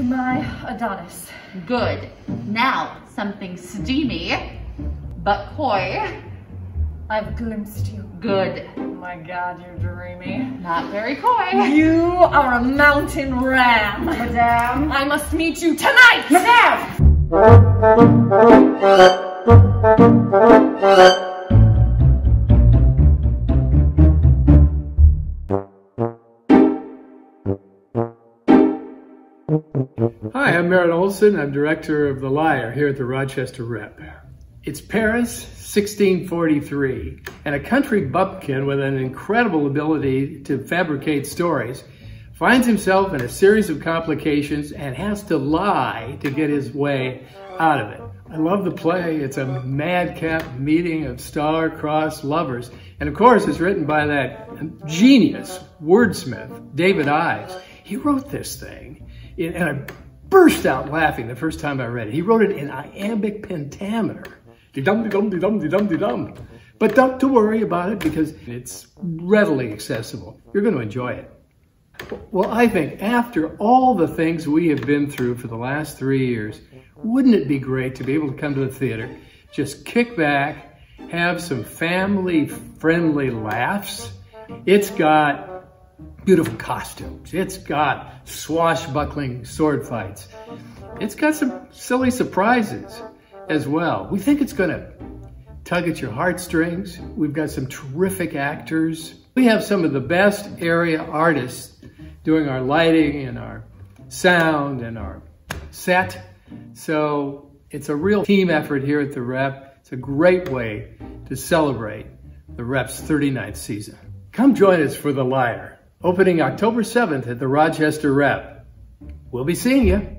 to my Adonis. Good. Now, something steamy, but coy. I've glimpsed you. Good. Oh my god, you're dreamy. Not very coy. You are a mountain ram. Madame. I must meet you tonight! Madame! Hi, I'm Merritt Olson. I'm director of The Liar here at the Rochester Rep. It's Paris, 1643, and a country bumpkin with an incredible ability to fabricate stories finds himself in a series of complications and has to lie to get his way out of it. I love the play. It's a madcap meeting of star-crossed lovers. And of course, it's written by that genius wordsmith, David Ives. He wrote this thing, and I burst out laughing the first time I read it. He wrote it in iambic pentameter. De-dum, de-dum, de-dum, de-dum, de-dum. But don't to worry about it because it's readily accessible. You're going to enjoy it. Well, I think after all the things we have been through for the last three years, wouldn't it be great to be able to come to the theater, just kick back, have some family-friendly laughs? It's got beautiful costumes. It's got swashbuckling sword fights. It's got some silly surprises as well. We think it's going to tug at your heartstrings. We've got some terrific actors. We have some of the best area artists doing our lighting and our sound and our set. So it's a real team effort here at the Rep. It's a great way to celebrate the Rep's 39th season. Come join us for The Liar, opening October 7th at the Rochester Rep. We'll be seeing you.